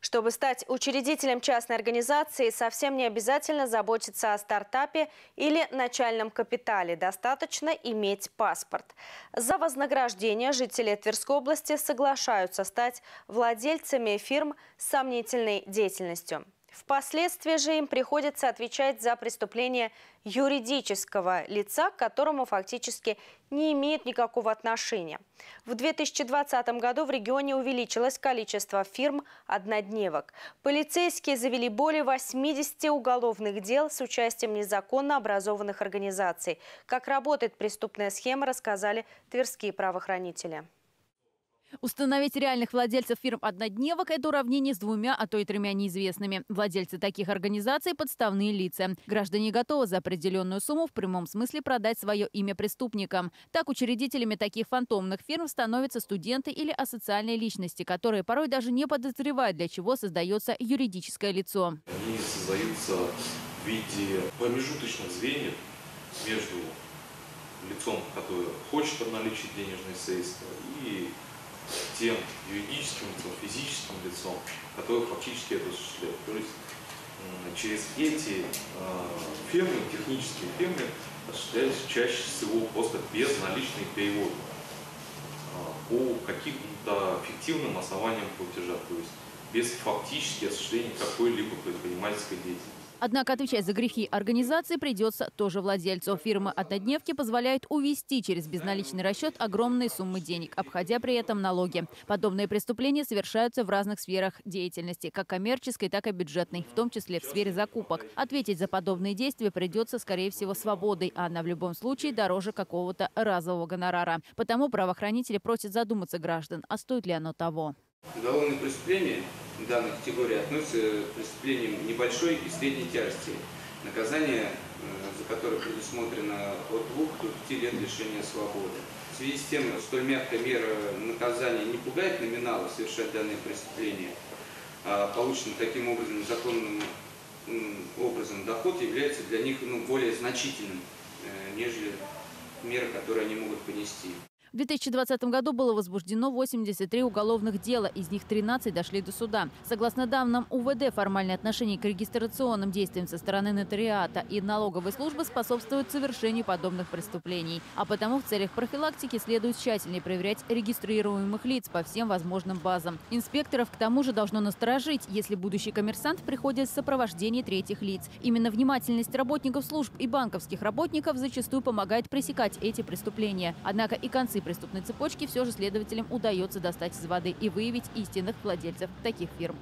Чтобы стать учредителем частной организации, совсем не обязательно заботиться о стартапе или начальном капитале. Достаточно иметь паспорт. За вознаграждение жители Тверской области соглашаются стать владельцами фирм с сомнительной деятельностью. Впоследствии же им приходится отвечать за преступление юридического лица, к которому фактически не имеют никакого отношения. В 2020 году в регионе увеличилось количество фирм-однодневок. Полицейские завели более 80 уголовных дел с участием незаконно образованных организаций. Как работает преступная схема, рассказали тверские правоохранители. Установить реальных владельцев фирм однодневок – это уравнение с двумя, а то и тремя неизвестными. Владельцы таких организаций – подставные лица. Граждане готовы за определенную сумму в прямом смысле продать свое имя преступникам. Так учредителями таких фантомных фирм становятся студенты или асоциальные личности, которые порой даже не подозревают, для чего создается юридическое лицо. Они создаются в виде промежуточных звеньев между лицом, которое хочет обналичить денежные средства, и тем юридическим лицом, физическим лицом, которые фактически это осуществляют. То есть через эти э, фирмы, технические фирмы, осуществляются чаще всего просто безналичные переводы э, по каким-то фиктивным основаниям платежа, то есть без фактически осуществления какой-либо предпринимательской деятельности. Однако отвечать за грехи организации придется тоже владельцу. Фирмы «Однодневки» позволяют увести через безналичный расчет огромные суммы денег, обходя при этом налоги. Подобные преступления совершаются в разных сферах деятельности, как коммерческой, так и бюджетной, в том числе в сфере закупок. Ответить за подобные действия придется, скорее всего, свободой, а она в любом случае дороже какого-то разового гонорара. Потому правоохранители просят задуматься граждан, а стоит ли оно того. Уголовные преступления данной категории относятся к преступлениям небольшой и средней тяжести, наказание э, за которое предусмотрено от двух до пяти лет лишения свободы. В связи с тем, столь мягкая мера наказания не пугает номинала совершать данные преступления, а полученный таким образом законным образом доход является для них ну, более значительным, э, нежели меры, которые они могут понести. В 2020 году было возбуждено 83 уголовных дела, из них 13 дошли до суда. Согласно данным УВД, формальное отношение к регистрационным действиям со стороны нотариата и налоговой службы способствует совершению подобных преступлений. А потому в целях профилактики следует тщательнее проверять регистрируемых лиц по всем возможным базам. Инспекторов к тому же должно насторожить, если будущий коммерсант приходит в сопровождении третьих лиц. Именно внимательность работников служб и банковских работников зачастую помогает пресекать эти преступления. Однако и концы преступной цепочки все же следователям удается достать из воды и выявить истинных владельцев таких фирм.